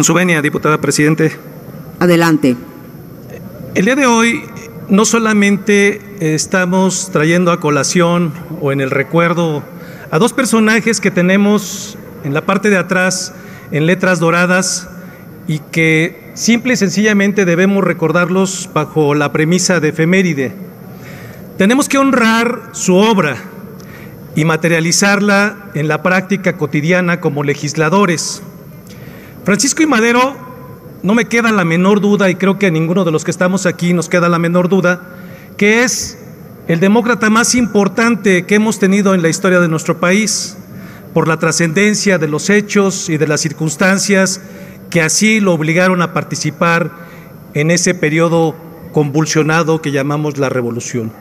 Con su venia, diputada presidente. Adelante. El día de hoy no solamente estamos trayendo a colación o en el recuerdo a dos personajes que tenemos en la parte de atrás en letras doradas y que simple y sencillamente debemos recordarlos bajo la premisa de efeméride. Tenemos que honrar su obra y materializarla en la práctica cotidiana como legisladores. Francisco y Madero, no me queda la menor duda, y creo que a ninguno de los que estamos aquí nos queda la menor duda, que es el demócrata más importante que hemos tenido en la historia de nuestro país, por la trascendencia de los hechos y de las circunstancias que así lo obligaron a participar en ese periodo convulsionado que llamamos la revolución.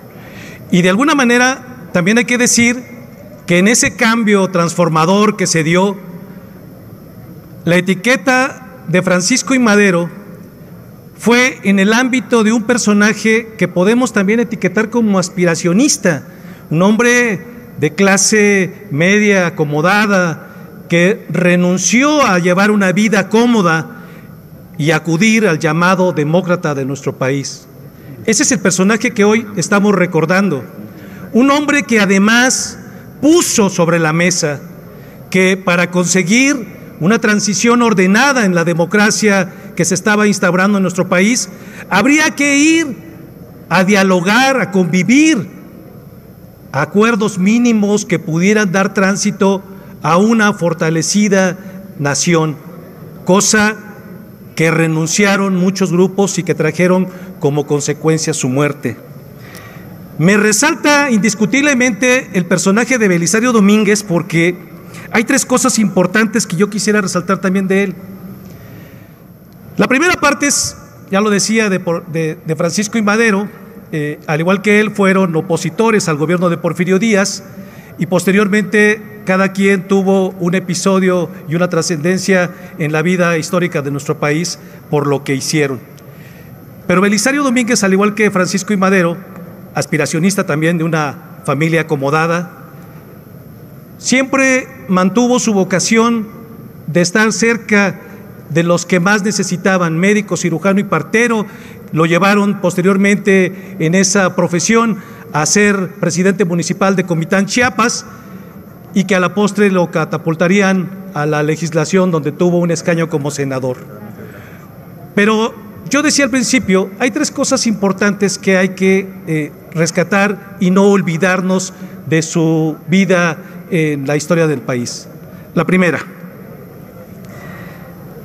Y de alguna manera también hay que decir que en ese cambio transformador que se dio, la etiqueta de Francisco y Madero fue en el ámbito de un personaje que podemos también etiquetar como aspiracionista, un hombre de clase media acomodada que renunció a llevar una vida cómoda y acudir al llamado demócrata de nuestro país. Ese es el personaje que hoy estamos recordando. Un hombre que además puso sobre la mesa que para conseguir una transición ordenada en la democracia que se estaba instaurando en nuestro país, habría que ir a dialogar, a convivir, acuerdos mínimos que pudieran dar tránsito a una fortalecida nación, cosa que renunciaron muchos grupos y que trajeron como consecuencia su muerte. Me resalta indiscutiblemente el personaje de Belisario Domínguez porque hay tres cosas importantes que yo quisiera resaltar también de él. La primera parte es, ya lo decía, de, Francisco y Madero, eh, al igual que él, fueron opositores al gobierno de Porfirio Díaz y posteriormente cada quien tuvo un episodio y una trascendencia en la vida histórica de nuestro país por lo que hicieron. Pero Belisario Domínguez, al igual que Francisco y Madero, aspiracionista también de una familia acomodada, Siempre mantuvo su vocación de estar cerca de los que más necesitaban, médico, cirujano y partero. Lo llevaron posteriormente en esa profesión a ser presidente municipal de Comitán, Chiapas, y que a la postre lo catapultarían a la legislación donde tuvo un escaño como senador. Pero yo decía al principio, hay tres cosas importantes que hay que eh, rescatar y no olvidarnos de su vida en la historia del país. La primera,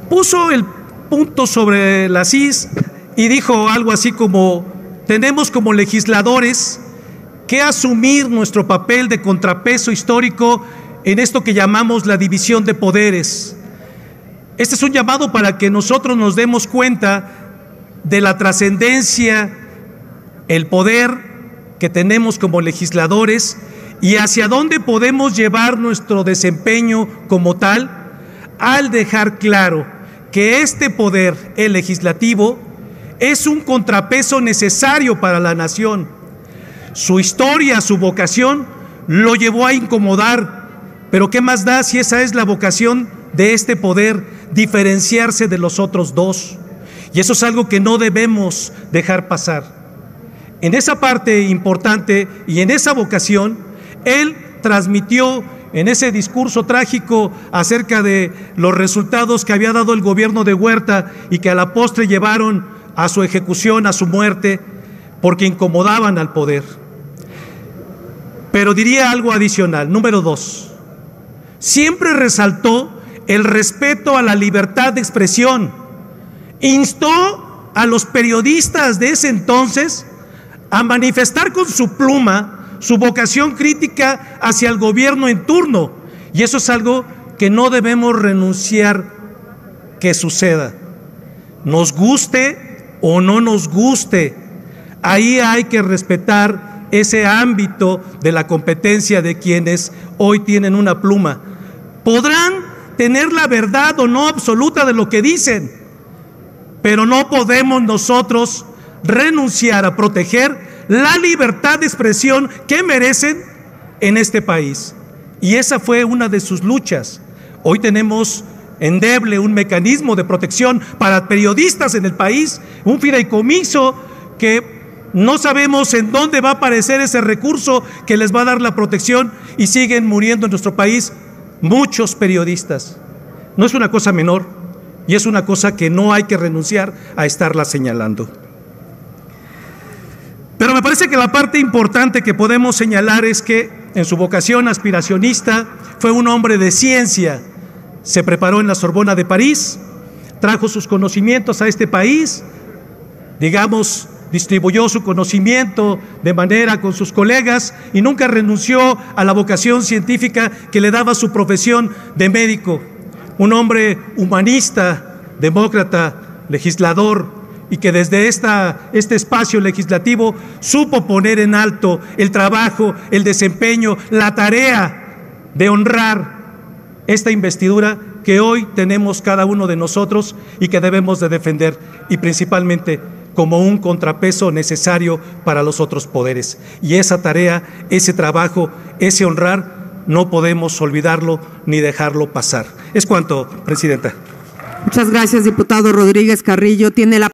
puso el punto sobre la CIS y dijo algo así como, tenemos como legisladores que asumir nuestro papel de contrapeso histórico en esto que llamamos la división de poderes. Este es un llamado para que nosotros nos demos cuenta de la trascendencia, el poder que tenemos como legisladores y hacia dónde podemos llevar nuestro desempeño como tal al dejar claro que este poder, el legislativo, es un contrapeso necesario para la nación. Su historia, su vocación, lo llevó a incomodar, pero ¿qué más da si esa es la vocación de este poder, diferenciarse de los otros dos? Y eso es algo que no debemos dejar pasar. En esa parte importante y en esa vocación, él transmitió en ese discurso trágico acerca de los resultados que había dado el gobierno de Huerta y que a la postre llevaron a su ejecución, a su muerte, porque incomodaban al poder. Pero diría algo adicional. Número dos, siempre resaltó el respeto a la libertad de expresión. Instó a los periodistas de ese entonces a manifestar con su pluma su vocación crítica hacia el gobierno en turno. Y eso es algo que no debemos renunciar que suceda. Nos guste o no nos guste, ahí hay que respetar ese ámbito de la competencia de quienes hoy tienen una pluma. Podrán tener la verdad o no absoluta de lo que dicen, pero no podemos nosotros renunciar a proteger la libertad de expresión que merecen en este país. Y esa fue una de sus luchas. Hoy tenemos endeble un mecanismo de protección para periodistas en el país, un fideicomiso que no sabemos en dónde va a aparecer ese recurso que les va a dar la protección y siguen muriendo en nuestro país muchos periodistas. No es una cosa menor y es una cosa que no hay que renunciar a estarla señalando. Pero me parece que la parte importante que podemos señalar es que en su vocación aspiracionista fue un hombre de ciencia. Se preparó en la Sorbona de París, trajo sus conocimientos a este país, digamos, distribuyó su conocimiento de manera con sus colegas y nunca renunció a la vocación científica que le daba su profesión de médico. Un hombre humanista, demócrata, legislador, y que desde este espacio legislativo supo poner en alto el trabajo, el desempeño, la tarea de honrar esta investidura que hoy tenemos cada uno de nosotros y que debemos de defender y principalmente como un contrapeso necesario para los otros poderes. Y esa tarea, ese trabajo, ese honrar, no podemos olvidarlo ni dejarlo pasar. Es cuanto, Presidenta. Muchas gracias, diputado Rodríguez Carrillo. Tiene la